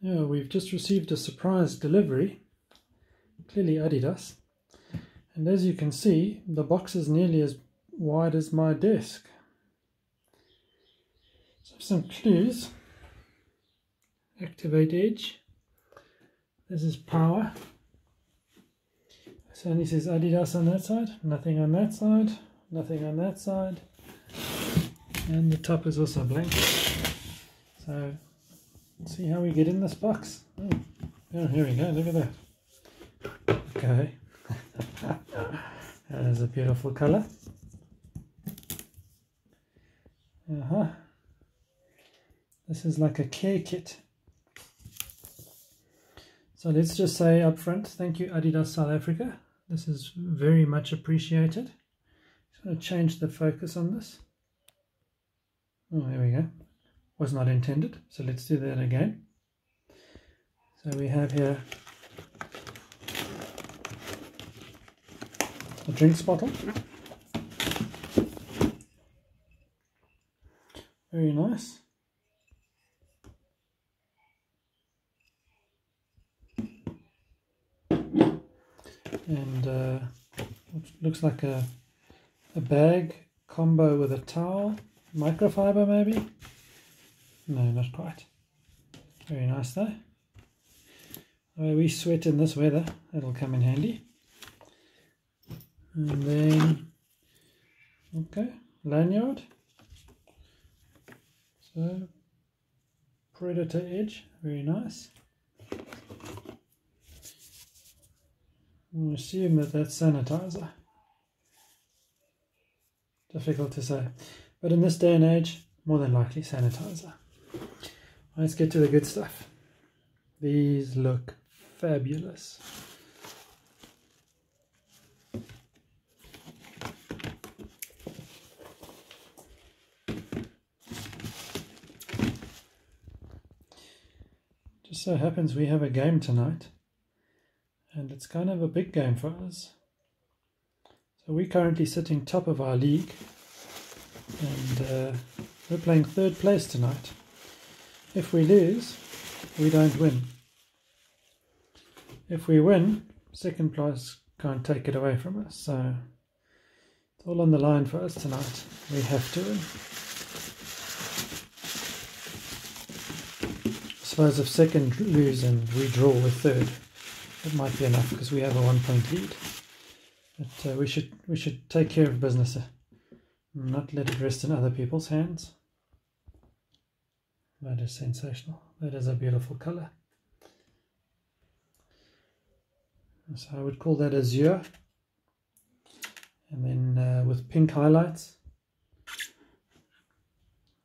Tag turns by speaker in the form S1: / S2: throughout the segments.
S1: Yeah, we've just received a surprise delivery, clearly Adidas. And as you can see, the box is nearly as wide as my desk. So some clues. Activate edge. This is power. So only says Adidas on that side, nothing on that side, nothing on that side. And the top is also blank. So see how we get in this box. Oh, oh here we go, look at that. Okay. that is a beautiful color. Uh-huh. This is like a care kit. So let's just say up front, thank you Adidas South Africa. This is very much appreciated. Just going to change the focus on this. Oh, there we go. Was not intended. So let's do that again. So we have here a drinks bottle. Very nice. And uh, looks like a, a bag combo with a towel. Microfiber maybe? No, not quite. Very nice though. we sweat in this weather, it'll come in handy. And then, okay, lanyard. So, predator edge, very nice. I assume that that's sanitizer. Difficult to say. But in this day and age, more than likely sanitizer. Let's get to the good stuff. These look fabulous. Just so happens we have a game tonight and it's kind of a big game for us. So we're currently sitting top of our league and uh, we're playing third place tonight. If we lose, we don't win. If we win, second place can't take it away from us. So it's all on the line for us tonight. We have to win. I suppose if second lose and we draw with third, it might be enough because we have a one point lead. But uh, we should we should take care of business, not let it rest in other people's hands. That is sensational. That is a beautiful color. So I would call that azure. And then uh, with pink highlights.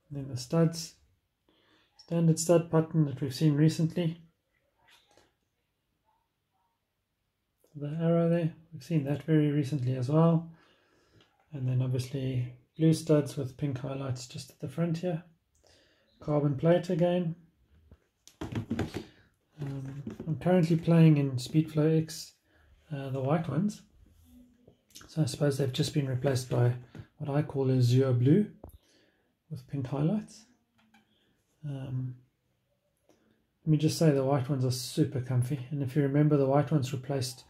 S1: And then the studs. Standard stud pattern that we've seen recently. the arrow there. We've seen that very recently as well. And then obviously blue studs with pink highlights just at the front here. Carbon plate again. Um, I'm currently playing in Speedflow X, uh, the white ones. So I suppose they've just been replaced by what I call azure blue with pink highlights. Um, let me just say the white ones are super comfy. And if you remember, the white ones replaced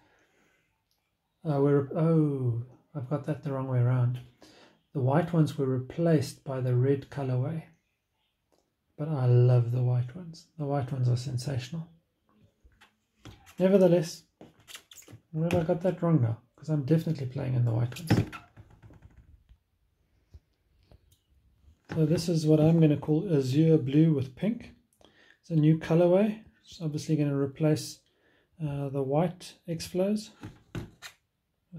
S1: uh, were, oh, I've got that the wrong way around. The white ones were replaced by the red colorway. But I love the white ones. The white ones are sensational. Nevertheless, where have I got that wrong now? Because I'm definitely playing in the white ones. So this is what I'm going to call azure blue with pink. It's a new colorway. It's obviously going to replace uh, the white X-Flows.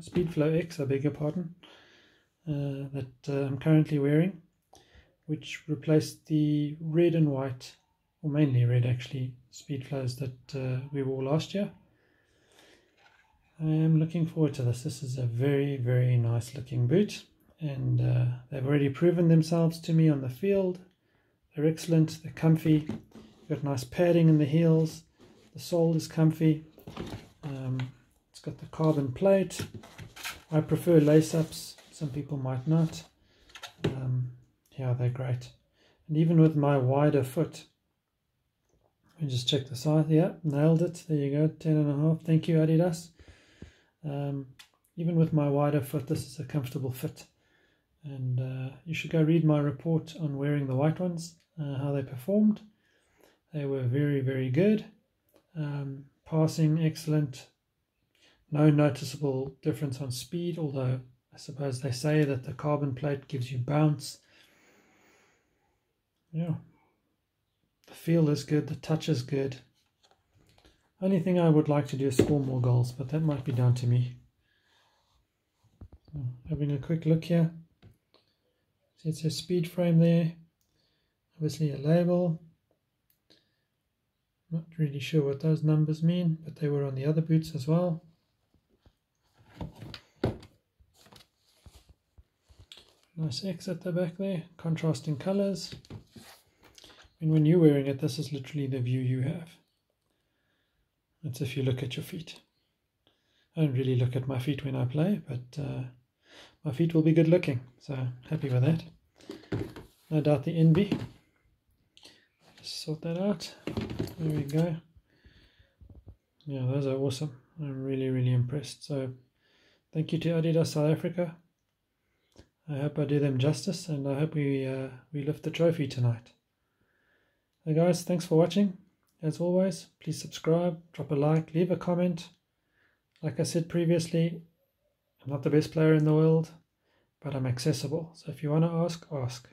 S1: Speedflow X, I beg your pardon, uh, that uh, I'm currently wearing, which replaced the red and white, or mainly red actually, Speedflows that uh, we wore last year. I am looking forward to this. This is a very, very nice looking boot, and uh, they've already proven themselves to me on the field. They're excellent, they're comfy, got nice padding in the heels, the sole is comfy. Um, it's got the carbon plate. I prefer lace-ups. Some people might not. Yeah, they're great. And even with my wider foot, me just check the size. Yeah, nailed it. There you go, ten and a half. Thank you, Adidas. Um, even with my wider foot, this is a comfortable fit. And uh, you should go read my report on wearing the white ones, uh, how they performed. They were very, very good. Um, passing, excellent. No noticeable difference on speed, although I suppose they say that the carbon plate gives you bounce. Yeah. The feel is good, the touch is good. Only thing I would like to do is score more goals, but that might be down to me. So having a quick look here. See it says speed frame there. Obviously a label. Not really sure what those numbers mean, but they were on the other boots as well. Nice X at the back there, contrasting colors. And when you're wearing it, this is literally the view you have. That's if you look at your feet. I don't really look at my feet when I play, but uh, my feet will be good looking, so happy with that. No doubt the NB. Just sort that out. There we go. Yeah, those are awesome. I'm really, really impressed. So thank you to Adidas South Africa I hope I do them justice, and I hope we uh, we lift the trophy tonight. So guys, thanks for watching. As always, please subscribe, drop a like, leave a comment. Like I said previously, I'm not the best player in the world, but I'm accessible. So if you want to ask, ask.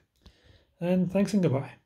S1: And thanks and goodbye.